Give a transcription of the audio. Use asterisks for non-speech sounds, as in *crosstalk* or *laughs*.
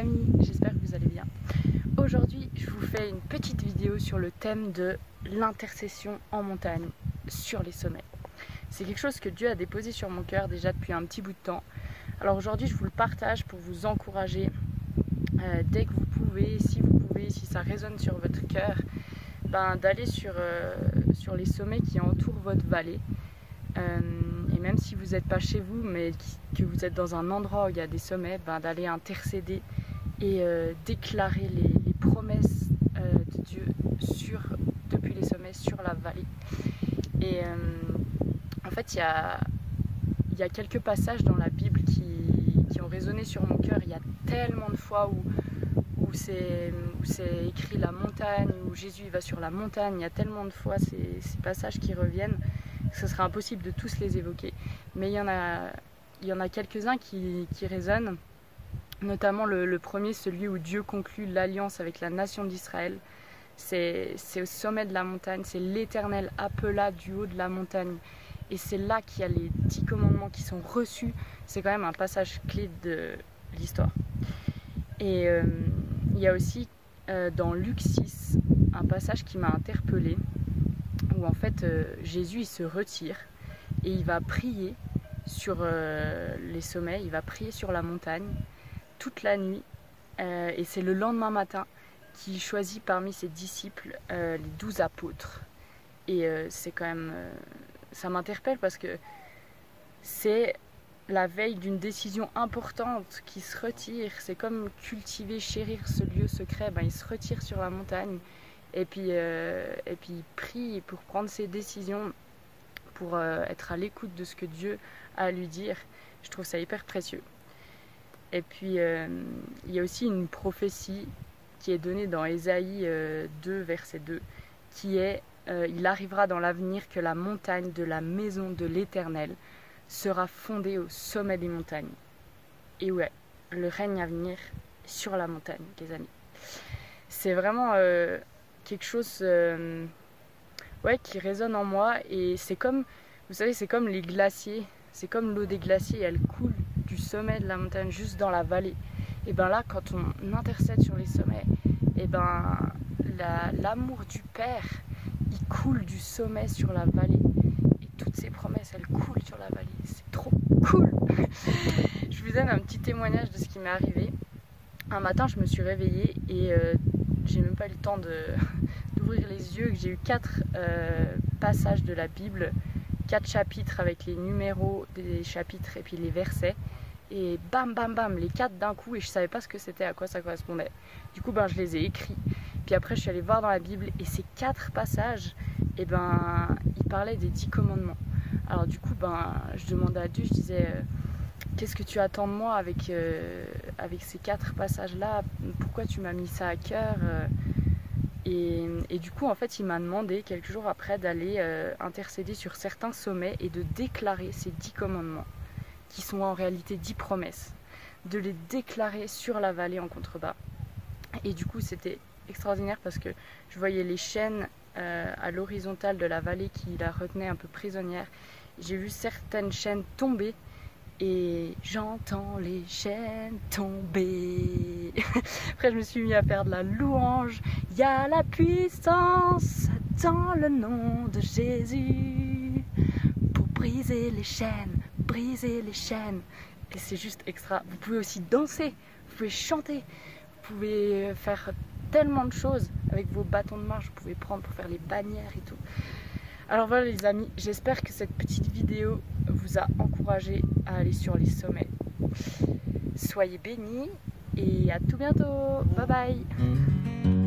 amis, j'espère que vous allez bien. Aujourd'hui, je vous fais une petite vidéo sur le thème de l'intercession en montagne sur les sommets. C'est quelque chose que Dieu a déposé sur mon cœur déjà depuis un petit bout de temps. Alors aujourd'hui, je vous le partage pour vous encourager euh, dès que vous pouvez, si vous pouvez, si ça résonne sur votre cœur, ben, d'aller sur, euh, sur les sommets qui entourent votre vallée. Euh, et même si vous n'êtes pas chez vous, mais que vous êtes dans un endroit où il y a des sommets, ben, d'aller intercéder et euh, déclarer les, promesses euh, de Dieu depuis les sommets sur la vallée. Et en fait, il y a, quelques passages dans la Bible qui, ont résonné sur mon cœur. Il y a tellement de fois où, c'est écrit la montagne, où Jésus va sur la montagne. Il y a tellement de fois ces, passages qui reviennent ce serait impossible de tous les évoquer. Mais il y en a, quelques-uns qui, résonnent, notamment le, premier, celui où Dieu conclut l'alliance avec la nation d'Israël. C'est au sommet de la montagne, c'est l'éternel appela du haut de la montagne. Et c'est là qu'il y a les dix commandements qui sont reçus. C'est quand même un passage clé de l'histoire. Et euh, il y a aussi euh, dans Luc 6 un passage qui m'a interpellée où en fait euh, Jésus il se retire et il va prier sur les sommets, il va prier sur la montagne toute la nuit euh, et c'est le lendemain matin qu'il choisit parmi ses disciples les douze apôtres. Et c'est quand même... ça m'interpelle parce que c'est la veille d'une décision importante qui se retire. C'est comme cultiver, chérir ce lieu secret. Ben, il se retire sur la montagne et puis, euh, et puis il prie pour prendre ses décisions, pour euh, être à l'écoute de ce que Dieu a à lui dire. Je trouve ça hyper précieux. Et puis euh, il y a aussi une prophétie qui est donnée dans Ésaïe 2, verset 2, qui est Il arrivera dans l'avenir que la montagne de la maison de l'Éternel sera fondée au sommet des montagnes. Et ouais, le règne à venir sur la montagne, les amis. C'est vraiment quelque chose euh, ouais, qui résonne en moi. Et c'est comme, vous savez, c'est comme les glaciers. C'est comme l'eau des glaciers, elle coule sommet de la montagne juste dans la vallée. Et ben là, quand on intercède sur les sommets, et ben l'amour du Père, il coule du sommet sur la vallée. Et toutes ces promesses, elles coulent sur la vallée. C'est trop cool. *laughs* je vous donne un petit témoignage de ce qui m'est arrivé. Un matin, je me suis réveillée et euh, j'ai même pas eu le temps *laughs* d'ouvrir les yeux, j'ai eu quatre euh, passages de la Bible, quatre chapitres avec les numéros des chapitres et puis les versets. Et bam bam bam, les quatre d'un coup, et je savais pas ce que c'était, à quoi ça correspondait. Du coup, ben, je les ai écrits. Puis après, je suis allée voir dans la Bible, et ces quatre passages, et eh ben, ils parlaient des dix commandements. Alors du coup, ben, je demandais à Dieu, je disais, euh, qu'est-ce que tu attends de moi avec, euh, avec ces quatre passages-là? Pourquoi tu m'as mis ça à cœur euh? Et, du coup, en fait, il m'a demandé quelques jours après d'aller intercéder sur certains sommets et de déclarer ces dix commandements, qui sont en réalité dix promesses, de les déclarer sur la vallée en contrebas. Et du coup, c'était extraordinaire parce que je voyais les chaînes à l'horizontale de la vallée qui la retenaient un peu prisonnière. J'ai vu certaines chaînes tomber et j'entends les chaînes tomber. *laughs* Après, je me suis mis à faire de la louange. Il y a la puissance dans le nom de Jésus pour briser les chaînes, briser les chaînes. Et c'est juste extra. Vous pouvez aussi danser, vous pouvez chanter, vous pouvez faire tellement de choses avec vos bâtons de marche. Vous pouvez prendre pour faire les bannières et tout. Alors voilà les amis, j'espère que cette petite vidéo vous a encouragé à aller sur les sommets. Soyez bénis et à tout bientôt. Bye bye.